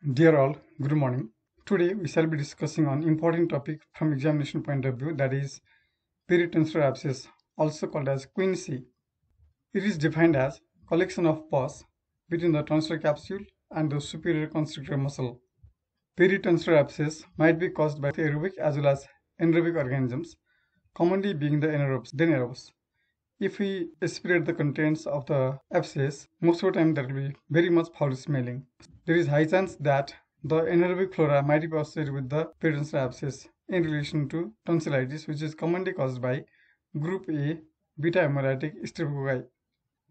Dear all, good morning. Today we shall be discussing on important topic from examination point of view that is peritonsillar abscess also called as quinsy. It is defined as collection of pus between the tonsillar capsule and the superior constrictor muscle. Peritonsillar abscess might be caused by aerobic as well as anaerobic organisms, commonly being the anaerobes, then aerobes. If we aspirate the contents of the abscess, most of the time there will be very much foul smelling. There is high chance that the anaerobic flora might be associated with the peritonsillar abscess in relation to tonsillitis, which is commonly caused by group A beta hemolytic streptococci.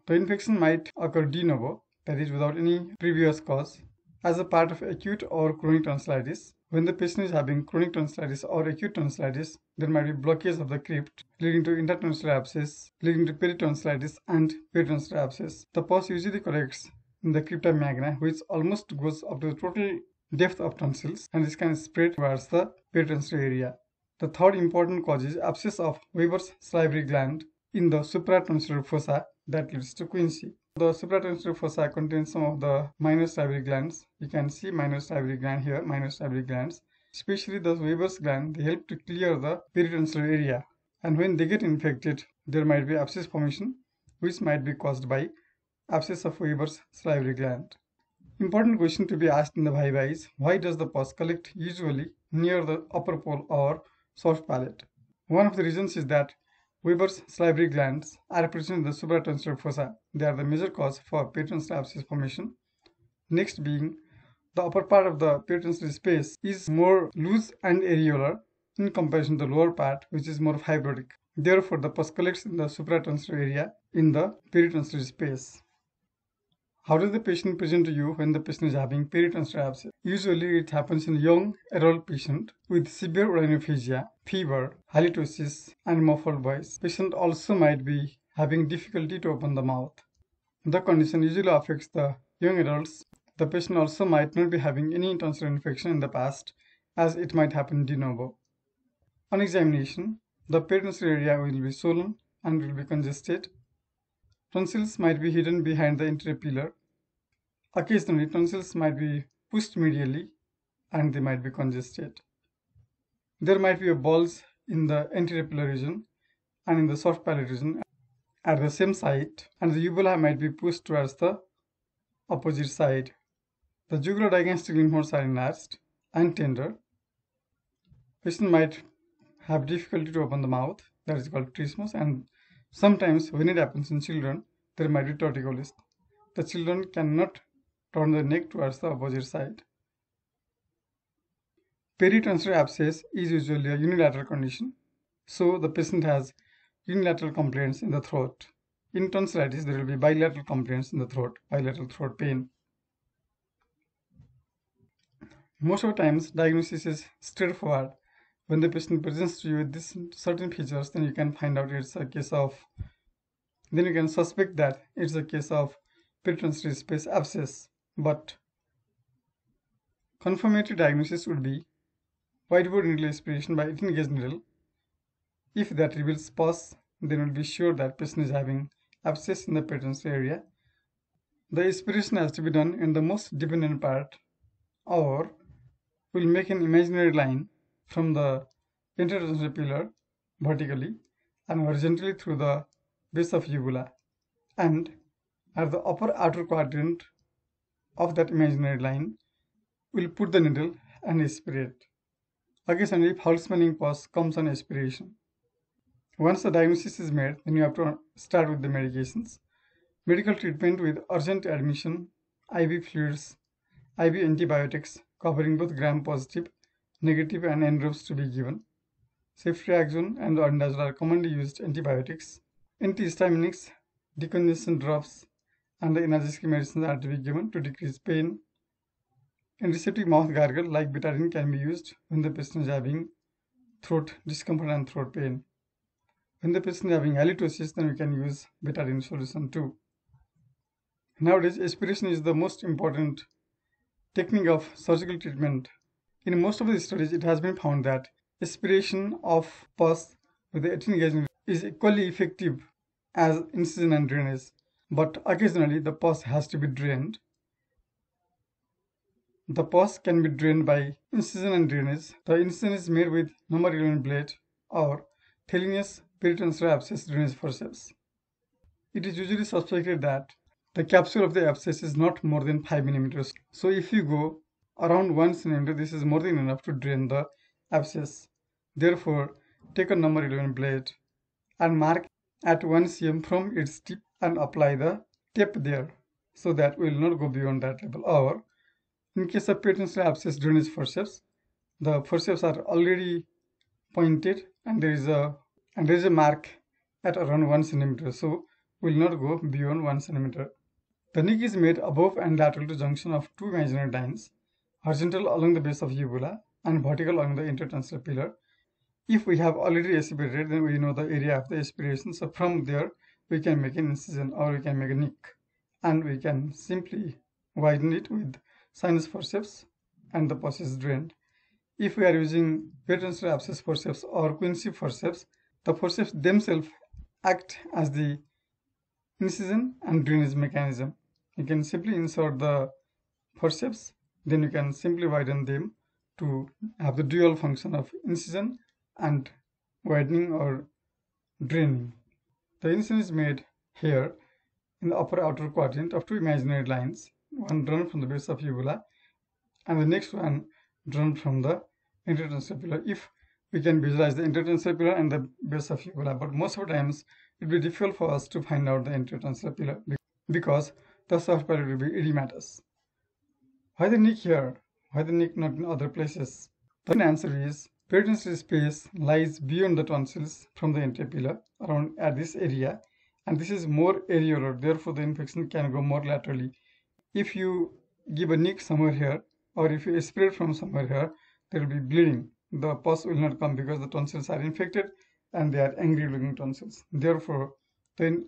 The infection might occur de novo, that is without any previous cause, as a part of acute or chronic tonsillitis. When the patient is having chronic tonsillitis or acute tonsillitis, there might be blockage of the crypt leading to intratonsillar abscess, leading to peritonsillitis and peritonsillar abscess. The pus usually collects in the crypta magna, which almost goes up to the total depth of tonsils, and this can spread towards the peritonsillar area. The third important cause is abscess of Weber's salivary gland in the supratonsillar fossa that leads to quinsy. The supratonsillar fossa contains some of the minor salivary glands. You can see minor salivary gland here, minor salivary glands. Especially the Weber's gland, they help to clear the peritonsillar area. And when they get infected, there might be abscess formation, which might be caused by abscess of Weber's salivary gland. Important question to be asked in the viva is, why does the pus collect usually near the upper pole or soft palate? One of the reasons is that Weber's salivary glands are present in the supratonsillar fossa. They are the major cause for peritonsillar abscess formation. Next being the upper part of the peritonsillar space is more loose and areolar in comparison to the lower part which is more fibrotic. Therefore, the pus collects in the supratonsillar area in the peritonsillar space. How does the patient present to you when the patient is having peritonsillar abscess? Usually it happens in young adult patient with severe odynophagia, fever, halitosis and muffled voice. Patient also might be having difficulty to open the mouth. The condition usually affects the young adults. The patient also might not be having any tonsillar infection in the past as it might happen de novo. On examination, the peritonsillar area will be swollen and will be congested. Tonsils might be hidden behind the anterior pillar Occasionally, tonsils might be pushed medially and they might be congested. There might be a bulge in the anterior pillar region and in the soft palate region at the same site and the uvula might be pushed towards the opposite side. The jugulodigastric lymph nodes are enlarged and tender. Patient might have difficulty to open the mouth, that is called trismus, and sometimes when it happens in children, there might be torticollis. The children cannot turn the neck towards the opposite side. Peritonsillar abscess is usually a unilateral condition, so the patient has unilateral complaints in the throat. In tonsillitis, there will be bilateral complaints in the throat, bilateral throat pain. Most of the times, diagnosis is straightforward. When the patient presents to you with these certain features, then you can find out it's a case of, then you can suspect that it's a case of peritonsillar space abscess. But confirmatory diagnosis would be wide bore needle aspiration by 18 gauge needle. If that reveals pus, then we'll be sure that patient is having abscess in the peritonsillar area. The aspiration has to be done in the most dependent part or we'll make an imaginary line from the intertonsillar pillar vertically and horizontally through the base of uvula and at the upper outer quadrant of that imaginary line, we'll put the needle and aspirate. Occasionally, foul smelling pus comes on aspiration. Once the diagnosis is made, then you have to start with the medications. Medical treatment with urgent admission, IV fluids, IV antibiotics covering both gram-positive, negative and anaerobes to be given. Ceftriaxone and ornidazole are commonly used antibiotics. Antihistaminics, decongestant drops, and the analgesic medicines are to be given to decrease pain. Antiseptic mouth gargle like betadine can be used when the patient is having throat discomfort and throat pain. When the patient is having halitosis, then we can use betadine solution too. Nowadays, aspiration is the most important technique of surgical treatment. In most of the studies, it has been found that aspiration of pus with the 18 gauge is equally effective as incision and drainage but occasionally the pus has to be drained. The pus can be drained by incision and drainage. The incision is made with 11 blade or Thelineus peritonsillar abscess drainage forceps. It is usually suspected that the capsule of the abscess is not more than 5 millimeters. So if you go around 1 centimeter, this is more than enough to drain the abscess. Therefore, take a number 11 blade and mark at 1 cm from its tip and apply the tape there so that we will not go beyond that level. Or in case of peritonsillar abscess drainage forceps, the forceps are already pointed and there is a and there is a mark at around 1 centimeter. So we will not go beyond 1 centimeter. The nick is made above and lateral to junction of two imaginary lines, horizontal along the base of uvula and vertical along the intertonsillar pillar. If we have already aspirated, then we know the area of the aspiration. So from there, we can make an incision or we can make a nick. And we can simply widen it with sinus forceps and the is drained. If we are using peritonsillar abscess forceps or quinsy forceps, the forceps themselves act as the incision and drainage mechanism. You can simply insert the forceps, then you can simply widen them to have the dual function of incision and widening or draining. The incision is made here in the upper outer quadrant of two imaginary lines, one drawn from the base of uvula and the next one drawn from the intertonsillar pillar. If we can visualize the intertonsillar pillar and the base of uvula, but most of the times it will be difficult for us to find out the intertonsillar pillar because the soft pillar will be edematous. Why the nick here? Why the nick not in other places? The answer is peritonsillar space lies beyond the tonsils from the interpillar around at this area and this is more areolar therefore the infection can go more laterally. If you give a nick somewhere here or if you aspirate from somewhere here there will be bleeding. The pus will not come because the tonsils are infected and they are angry looking tonsils. Therefore, the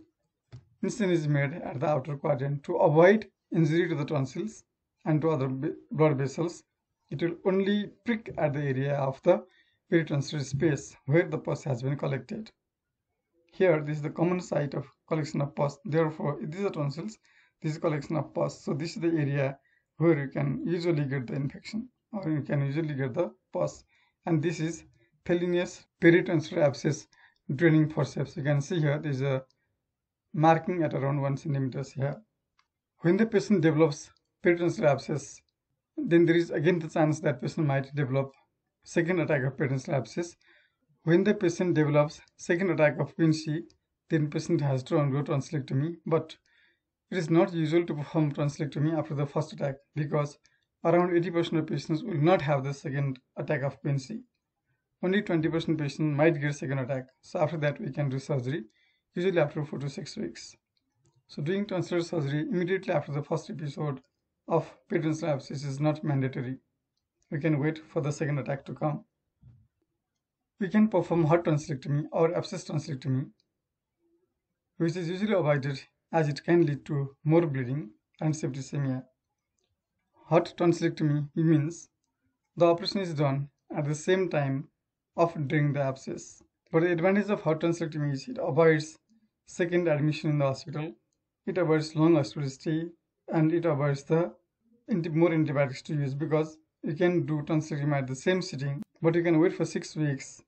incision is made at the outer quadrant to avoid injury to the tonsils and to other blood vessels. It will only prick at the area of the peritonsillar space where the pus has been collected. Here, this is the common site of collection of pus. Therefore, these are tonsils. This is collection of pus. So this is the area where you can usually get the infection or you can usually get the pus. And this is Thelineus peritonsillar abscess draining forceps. You can see here there is a marking at around 1 centimeters here. When the patient develops peritonsillar abscess, then there is again the chance that patient might develop second attack of peritonsillar abscess. When the patient develops second attack of quinsy, then patient has to undergo tonsillectomy. But it is not usual to perform tonsillectomy after the first attack because around 80% of patients will not have the second attack of quinsy only 20% patient might get second attack. So after that, we can do surgery, usually after 4 to 6 weeks. So doing tonsillar surgery immediately after the first episode of peritonsillar abscess is not mandatory. We can wait for the second attack to come. We can perform hot tonsillectomy or abscess tonsillectomy, which is usually avoided as it can lead to more bleeding and septicemia. Hot tonsillectomy means the operation is done at the same time of draining the abscess. But the advantage of hot tonsillectomy is it avoids second admission in the hospital, it avoids long hospital stay, and it avoids the more antibiotics to use because you can do tonsillectomy at the same sitting, but you can wait for six weeks.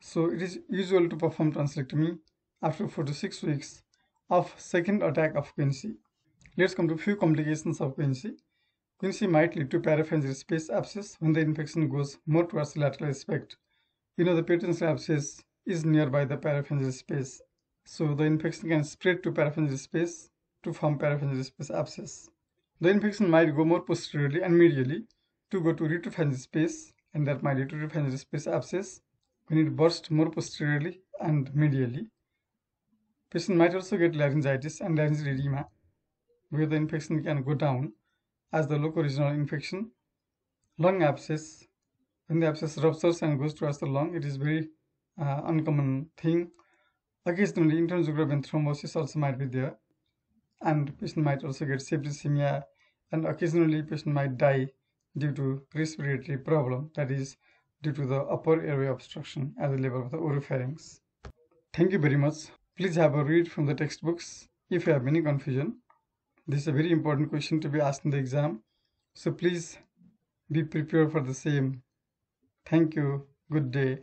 So it is usual to perform tonsillectomy after four to six weeks of second attack of quinsy. Let's come to few complications of quinsy. Quinsy might lead to parapharyngeal space abscess when the infection goes more towards the lateral aspect you know the peritonsillar abscess is nearby the parapharyngeal space. So the infection can spread to parapharyngeal space to form parapharyngeal space abscess. The infection might go more posteriorly and medially to go to retropharyngeal space and that might lead to retropharyngeal space abscess when it bursts more posteriorly and medially. Patient might also get laryngitis and laryngeal edema where the infection can go down as the local locoregional infection, lung abscess, when the abscess ruptures and goes towards the lung, it is very uh, uncommon thing. Occasionally, internal jugular vein thrombosis also might be there, and patient might also get septicemia, and occasionally patient might die due to respiratory problem, that is due to the upper airway obstruction at the level of the oropharynx. Thank you very much. Please have a read from the textbooks if you have any confusion. This is a very important question to be asked in the exam. So please Be prepared for the same. Thank you. Good day.